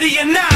ready or not.